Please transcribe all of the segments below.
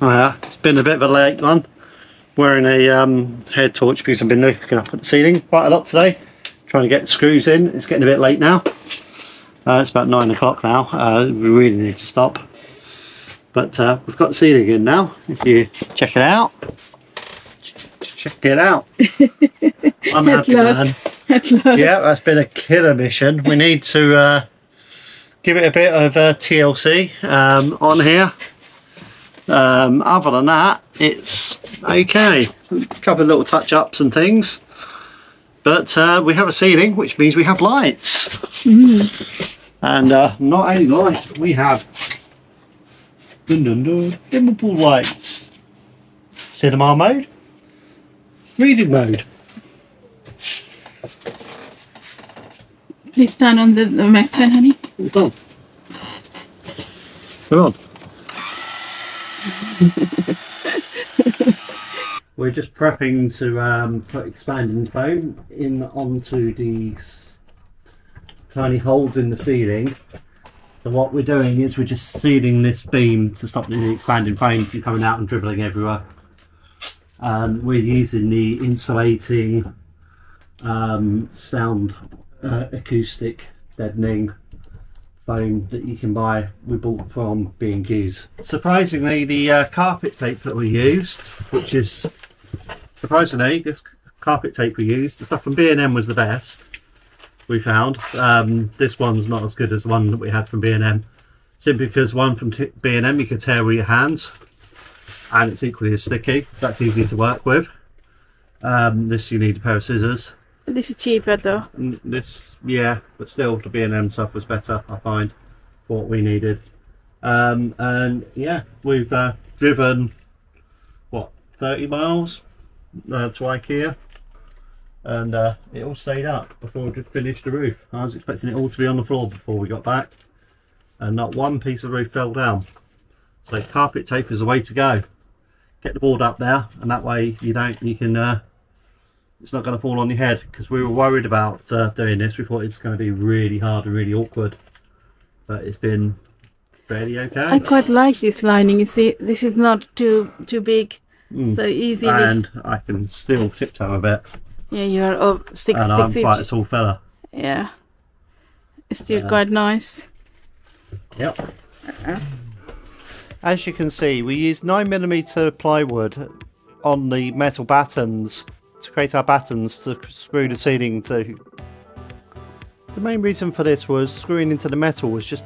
Uh, it's been a bit of a late one. Wearing a um, head torch because I've been looking up at the ceiling quite a lot today. Trying to get the screws in. It's getting a bit late now. Uh, it's about nine o'clock now. Uh, we really need to stop. But uh, we've got the ceiling in now. If you check it out. Check it out. I'm At happy last. man. At last. Yeah, that's been a killer mission. We need to uh, give it a bit of uh, TLC um, on here. Um, other than that, it's okay. A couple of little touch-ups and things. But uh, we have a ceiling, which means we have lights. And uh, not only lights, but we have dun, dun, dun, dimmable lights. Cinema mode. Reading mode. Please turn on the, the MaxxFan, honey. It's on. Come on. We're just prepping to um, put expanding foam in onto these tiny holes in the ceiling. So what we're doing is we're just sealing this beam to stop the expanding foam from coming out and dribbling everywhere. Um, we're using the insulating um, sound uh, acoustic deadening foam that you can buy we bought from B&Q's. Surprisingly the uh, carpet tape that we used which is surprisingly this carpet tape we used the stuff from B&M was the best we found. Um, this one's not as good as the one that we had from B&M simply because one from B&M you can tear with your hands and it's equally as sticky so that's easy to work with. Um, this you need a pair of scissors This is cheaper though. This, yeah, but still the B&M stuff was better, I find, for what we needed. Um, and yeah, we've uh, driven, what, 30 miles uh, to Ikea. And uh, it all stayed up before we finished the roof. I was expecting it all to be on the floor before we got back. And not one piece of roof fell down. So carpet tape is the way to go. Get the board up there and that way you don't, you can uh, it's not going to fall on your head because we were worried about uh, doing this. We thought it's going to be really hard and really awkward, but it's been fairly okay. I quite like this lining. You see, this is not too too big, so easy. with- and I can still tiptoe a bit, yeah, you are oh, six and I'm six quite a tall fella. Yeah, it's still Yeah. quite nice. Yep. As you can see, we used 9mm plywood on the metal battens to create our battens to screw the ceiling to. The main reason for this was screwing into the metal was just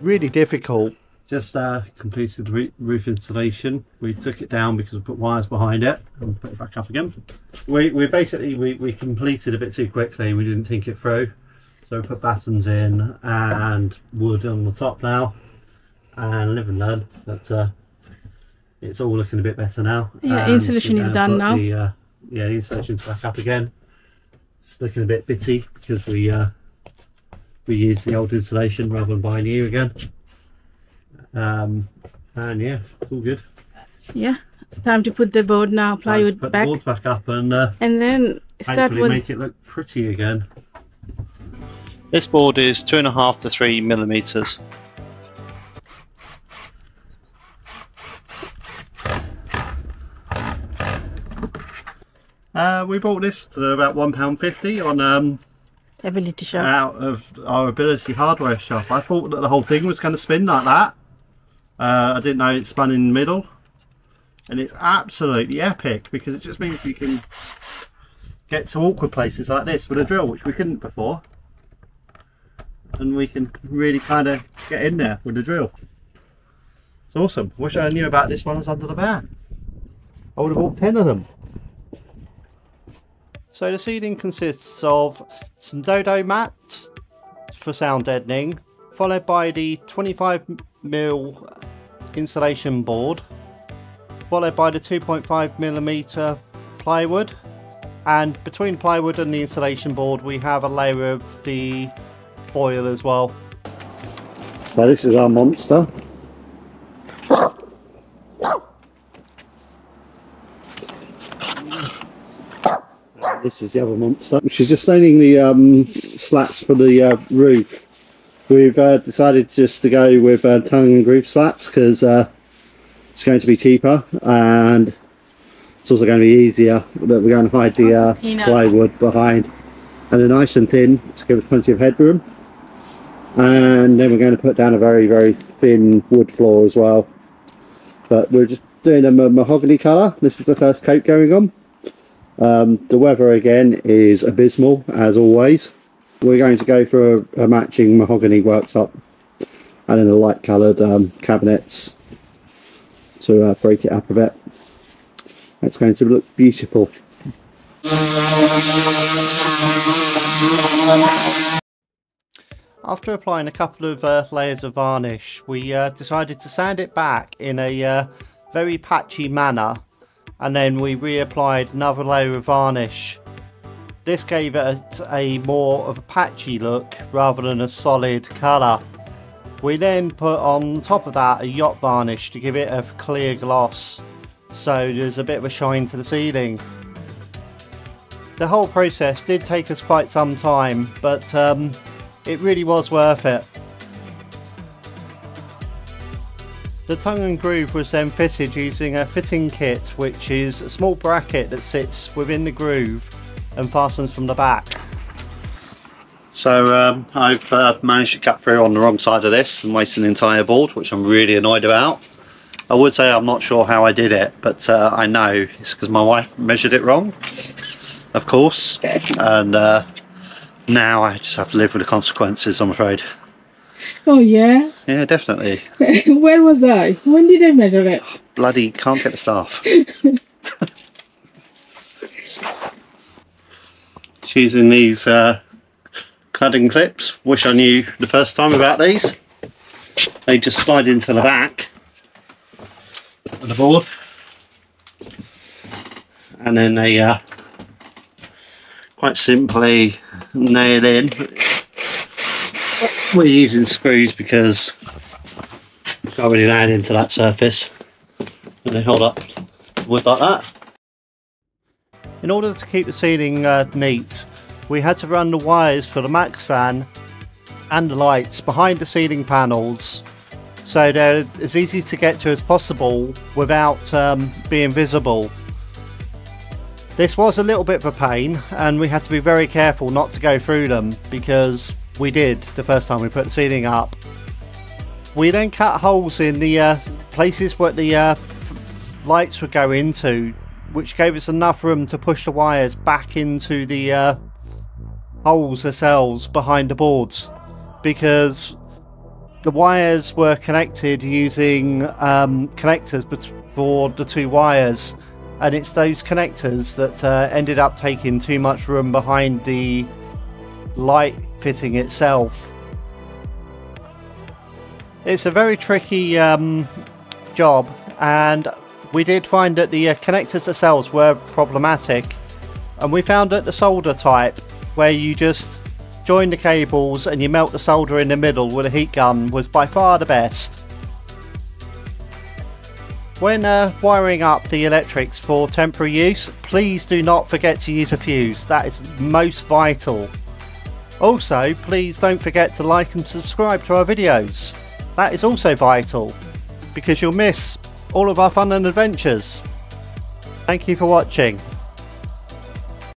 really difficult. Just uh, completed the roof installation. We took it down because we put wires behind it and put it back up again. We, we basically we, we completed a bit too quickly. We didn't think it through. So we put battens in and wood on the top now and live and learn that uh, it's all looking a bit better now. Yeah, And insulation we're is done now. The, uh, yeah, the installation's back up again. It's looking a bit bitty because we uh, we used the old insulation rather than buying new again. Um, and yeah, it's all good. Yeah, time to put the board now, plywood put back, the board back up and uh, and then start with. make it look pretty again. This board is two and a half to three millimeters. Uh, we bought this for about one pound fifty on um, Ability shop. out of our Ability Hardware shop. I thought that the whole thing was going to spin like that. Uh, I didn't know it spun in the middle. And it's absolutely epic because it just means you can get to awkward places like this with a drill, which we couldn't before. And we can really kind of get in there with the drill. It's awesome. Wish I knew about this one was under the van. I would have bought 10 of them. So the ceiling consists of some Dodo Mat for sound deadening, followed by the 25mm insulation board, followed by the 2.5mm plywood, and between plywood and the insulation board we have a layer of the oil as well. So this is our monster. This is the other monster. She's just staining the um, slats for the uh, roof. We've uh, decided just to go with uh, tongue and groove slats because uh, it's going to be cheaper and it's also going to be easier but we're going to hide the uh, plywood behind. And they're nice and thin to give us plenty of headroom. And then we're going to put down a very very thin wood floor as well. But we're just doing a mahogany colour. This is the first coat going on um, the weather again is abysmal as always we're going to go for a, a matching mahogany worktop and then a light coloured um, cabinets to uh, break it up a bit. It's going to look beautiful. After applying a couple of uh, layers of varnish, we uh, decided to sand it back in a uh, very patchy manner, and then we reapplied another layer of varnish. This gave it a more of a patchy look rather than a solid colour. We then put on top of that a yacht varnish to give it a clear gloss, so there's a bit of a shine to the ceiling. The whole process did take us quite some time, but um, it really was worth it. The tongue and groove was then fitted using a fitting kit which is a small bracket that sits within the groove and fastens from the back. So um, I've uh, managed to cut through on the wrong side of this and wasted an entire board which I'm really annoyed about. I would say I'm not sure how I did it but uh, I know it's because my wife measured it wrong of course and uh, now I just have to live with the consequences I'm afraid. Oh yeah. Yeah definitely. Where was I? When did I measure it? Bloody can't get the staff. Using these uh, cladding clips. Wish I knew the first time about these. They just slide into the back of the board. And then they uh, quite simply nail in. We're using screws because you can't really nail into that surface and they hold up wood like that. In order to keep the ceiling uh, neat, we had to run the wires for the MaxxFan and the lights behind the ceiling panels so they're as easy to get to as possible without um, being visible. This was a little bit of a pain and we had to be very careful not to go through them because we did the first time we put the ceiling up. We then cut holes in the uh, places where the uh, lights would go into which gave us enough room to push the wires back into the uh, holes themselves behind the boards because the wires were connected using um, connectors for the two wires and it's those connectors that uh, ended up taking too much room behind the light fitting itself it's a very tricky um, job and we did find that the uh, connectors themselves were problematic and we found that the solder type where you just join the cables and you melt the solder in the middle with a heat gun was by far the best. When uh, wiring up the electrics for temporary use, please do not forget to use a fuse, that is most vital. Also, please don't forget to like and subscribe to our videos, that is also vital, because you'll miss all of our fun and adventures. Thank you for watching.